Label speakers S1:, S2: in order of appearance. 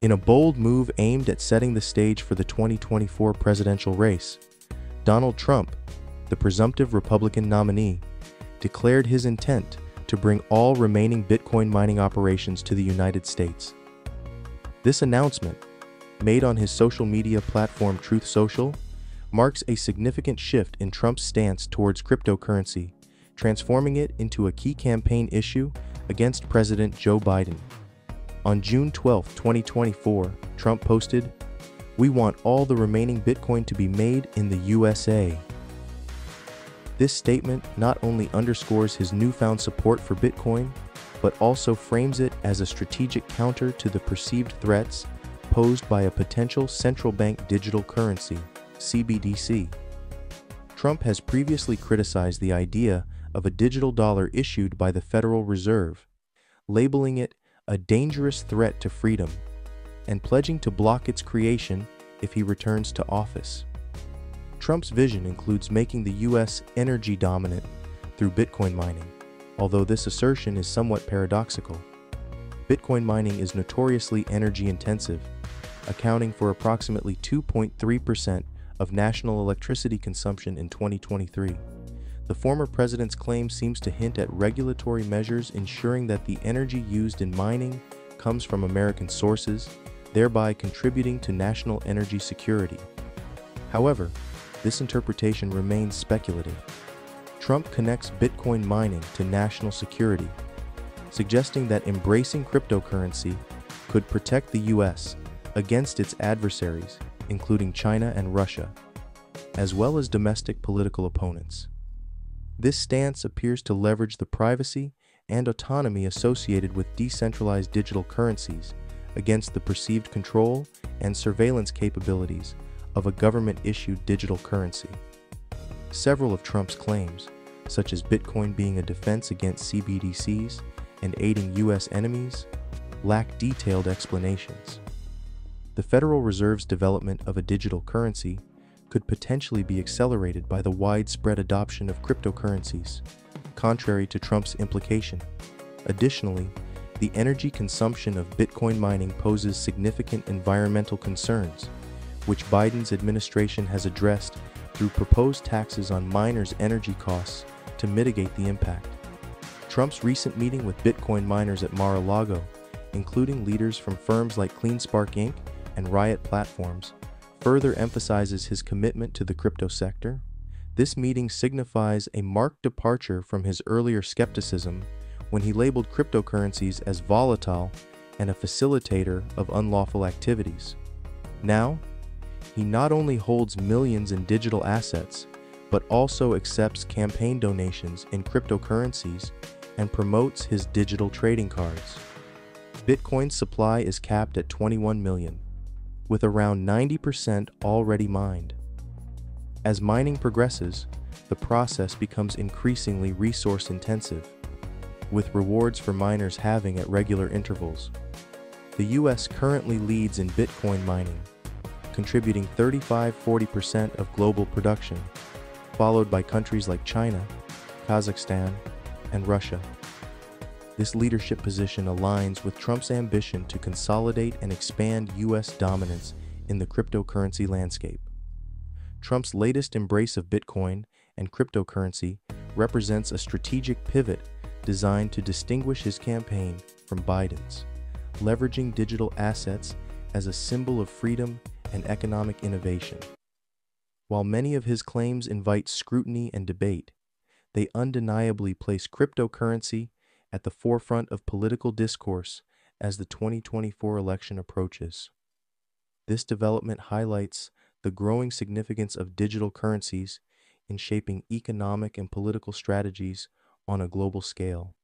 S1: In a bold move aimed at setting the stage for the 2024 presidential race, Donald Trump, the presumptive Republican nominee, declared his intent to bring all remaining Bitcoin mining operations to the United States. This announcement, made on his social media platform Truth Social, marks a significant shift in Trump's stance towards cryptocurrency, transforming it into a key campaign issue against President Joe Biden. On June 12, 2024, Trump posted, We want all the remaining Bitcoin to be made in the USA. This statement not only underscores his newfound support for Bitcoin, but also frames it as a strategic counter to the perceived threats posed by a potential central bank digital currency, CBDC. Trump has previously criticized the idea of a digital dollar issued by the Federal Reserve, labeling it a dangerous threat to freedom, and pledging to block its creation if he returns to office. Trump's vision includes making the U.S. energy dominant through Bitcoin mining, although this assertion is somewhat paradoxical. Bitcoin mining is notoriously energy intensive, accounting for approximately 2.3% of national electricity consumption in 2023. The former president's claim seems to hint at regulatory measures ensuring that the energy used in mining comes from American sources, thereby contributing to national energy security. However, this interpretation remains speculative. Trump connects Bitcoin mining to national security, suggesting that embracing cryptocurrency could protect the U.S. against its adversaries, including China and Russia, as well as domestic political opponents. This stance appears to leverage the privacy and autonomy associated with decentralized digital currencies against the perceived control and surveillance capabilities of a government-issued digital currency. Several of Trump's claims, such as Bitcoin being a defense against CBDCs and aiding U.S. enemies, lack detailed explanations. The Federal Reserve's development of a digital currency could potentially be accelerated by the widespread adoption of cryptocurrencies, contrary to Trump's implication. Additionally, the energy consumption of Bitcoin mining poses significant environmental concerns, which Biden's administration has addressed through proposed taxes on miners' energy costs to mitigate the impact. Trump's recent meeting with Bitcoin miners at Mar-a-Lago, including leaders from firms like CleanSpark Inc. and Riot Platforms, further emphasizes his commitment to the crypto sector. This meeting signifies a marked departure from his earlier skepticism when he labeled cryptocurrencies as volatile and a facilitator of unlawful activities. Now, he not only holds millions in digital assets, but also accepts campaign donations in cryptocurrencies and promotes his digital trading cards. Bitcoin's supply is capped at 21 million, with around 90% already mined. As mining progresses, the process becomes increasingly resource intensive, with rewards for miners halving at regular intervals. The US currently leads in Bitcoin mining, contributing 35-40% of global production, followed by countries like China, Kazakhstan, and Russia. This leadership position aligns with Trump's ambition to consolidate and expand U.S. dominance in the cryptocurrency landscape. Trump's latest embrace of Bitcoin and cryptocurrency represents a strategic pivot designed to distinguish his campaign from Biden's, leveraging digital assets as a symbol of freedom and economic innovation. While many of his claims invite scrutiny and debate, they undeniably place cryptocurrency at the forefront of political discourse as the 2024 election approaches. This development highlights the growing significance of digital currencies in shaping economic and political strategies on a global scale.